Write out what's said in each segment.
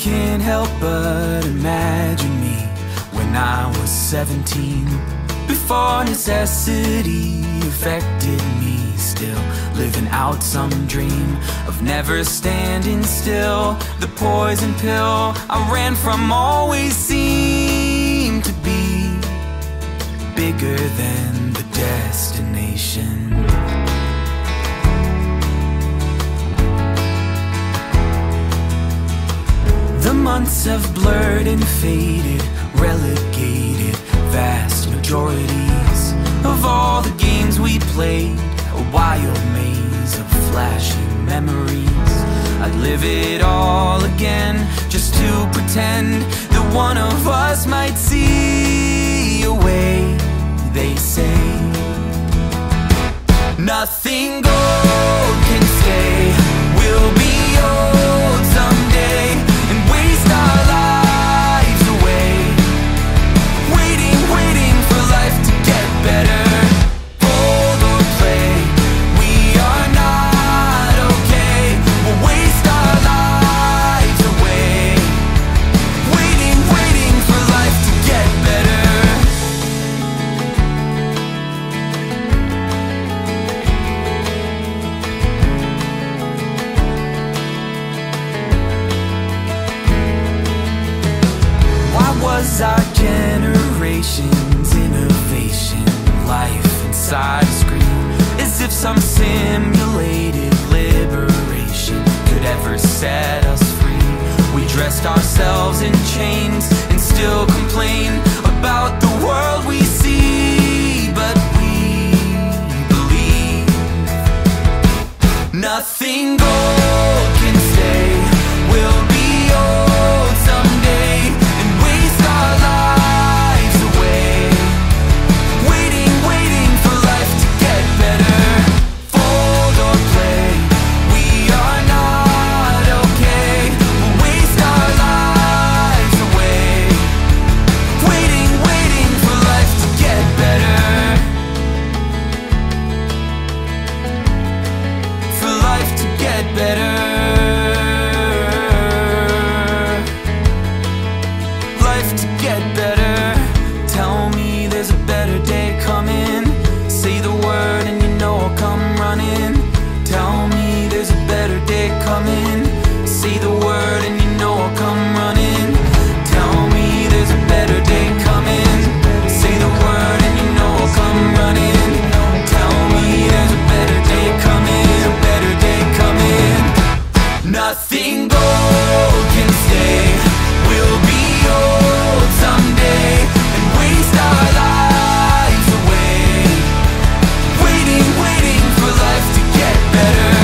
can't help but imagine me when I was 17 Before necessity affected me Still living out some dream of never standing still. The poison pill I ran from always seemed to be Bigger than the destination months have blurred and faded, relegated vast majorities of all the games we played. A wild maze of flashing memories. I'd live it all again just to pretend that one of us might see a way. They say nothing gold was our generation's innovation life inside a screen? As if some simulated liberation could ever set us free. We dressed ourselves in chains and still complain about the world we see, but we believe nothing goes. Nothing gold can stay. We'll be old someday And waste our lives away. Waiting, waiting for life to get better.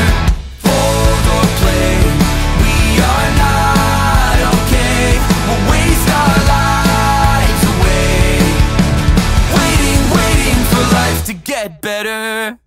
Fold or play We are not okay. We'll waste our lives away. Waiting, waiting for life to get better.